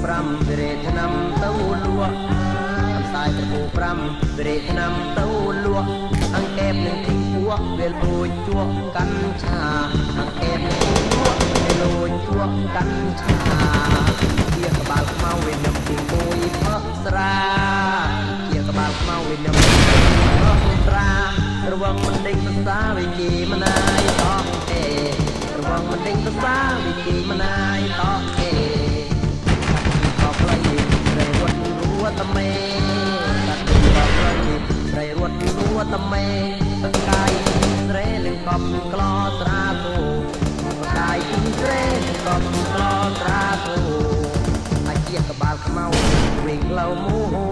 5វិរេឆ្នាំទៅលក់អំសាយត្រពូ5វិរេឆ្នាំទៅលក់អង្កេបនឹងទីពួកវាលពួយជក់កាន់ឆាអង្កេបនឹងទីពួកវាលួយជក់កាន់ឆាជាក្បាលខ្មៅវានឹមទីមួយផឹកស្រាជាក្បាលខ្មៅវានឹមទីមួយផឹកស្រារវងមិនដេញសរសើរវិជាមណាយតោះទេរវងមិនដេញសរសើរវិជាមណាយតោះ តមេកាត់ក៏ផ្លៃរៃរត់រួតមេទឹកកាយស្រេលឹងកំក្លោស្រាគូកាយស្រេលឹងកំក្លោស្រាគូអាជាក្បាលខ្មៅវិញក្លៅមូ